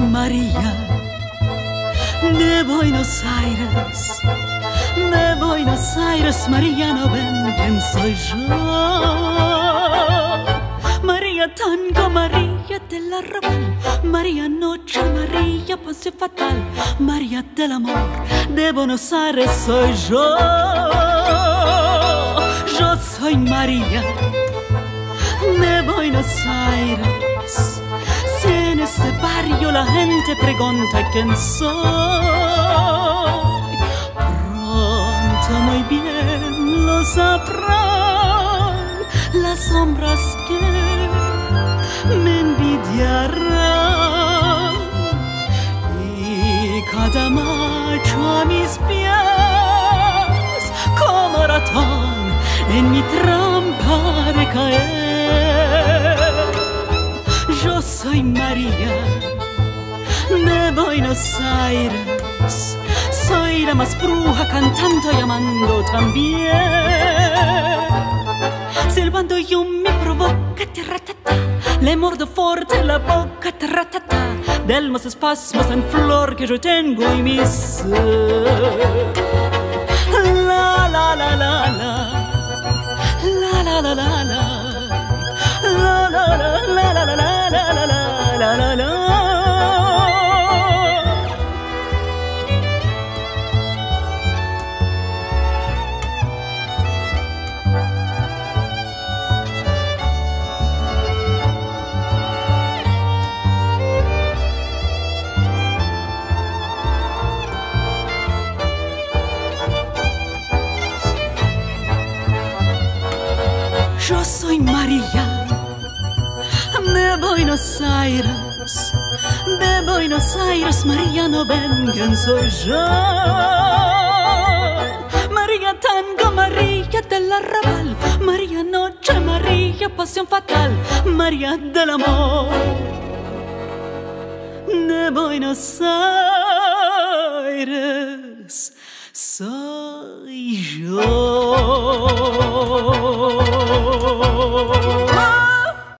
María de Buenos Aires, de Buenos Aires, María, no ven quién soy yo. María Tango, María del Arrabal, María Noche, María Pasión Fatal, María del Amor, de Buenos Aires soy yo. Yo soy María de Buenos Aires. Ese barrio la gente pregunta quién soy, pronto muy bien lo sabrán las sombras que me envidiarán y cada macho a mis pies como ratón en mi trampa de caer. Soy María de Buenos Aires, soy la más bruja cantando y amando también. Silbando yo me provoca, ratata, le mordo fuerte la boca, ratata, del más espasmos en flor que yo tengo en mi Eu sou Maria Buenos Aires, de Buenos Aires, María, no ven quién soy yo. María Tango, María del Arrabal, María Noche, María Pasión Fatal, María del Amor de Buenos Aires soy yo.